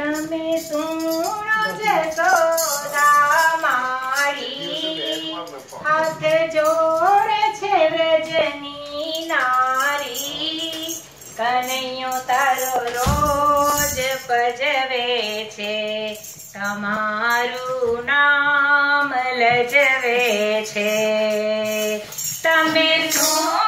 તમે સુણો છે સોદા મારી હાથ જોડે છે વ્રજની નારી. કનૈયો તારો રોજ ભજવે છે તમારું નામ લજવે છે. તમે સુણો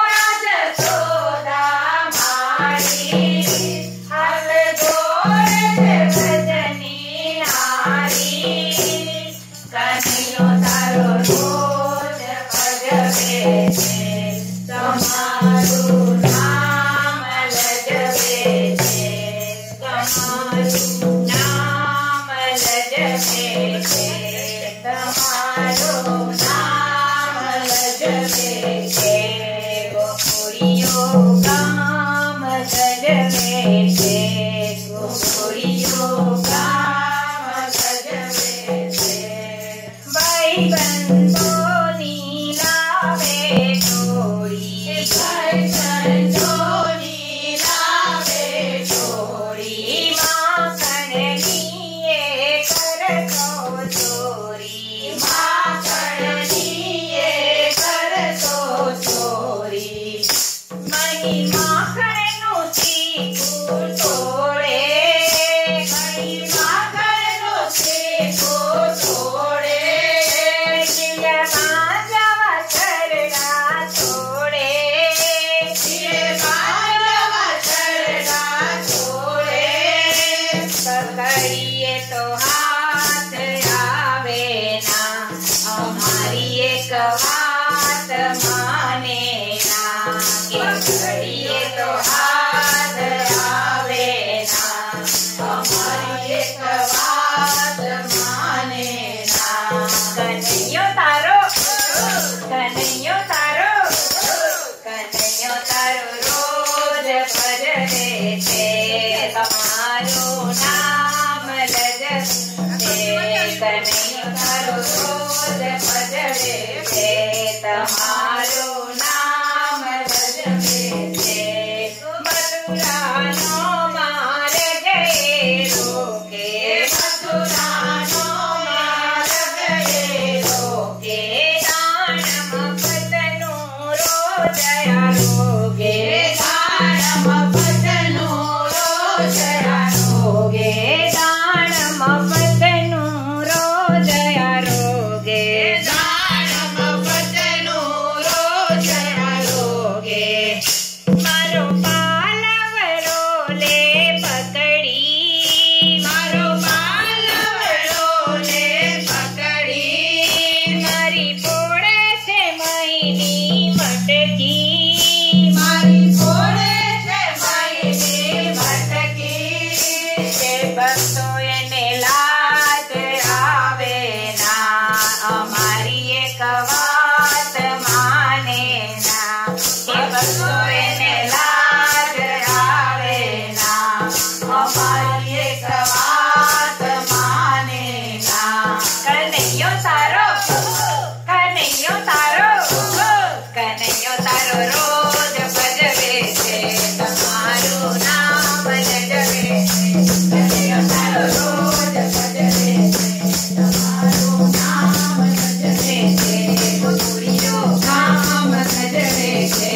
Savannah.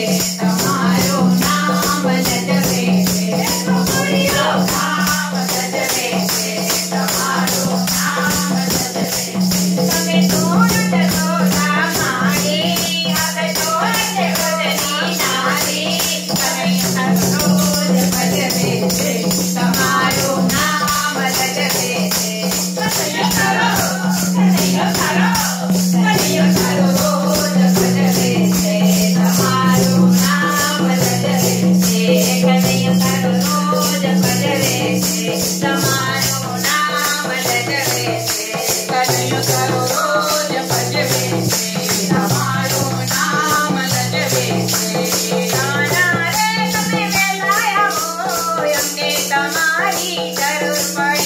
I'm Hey, right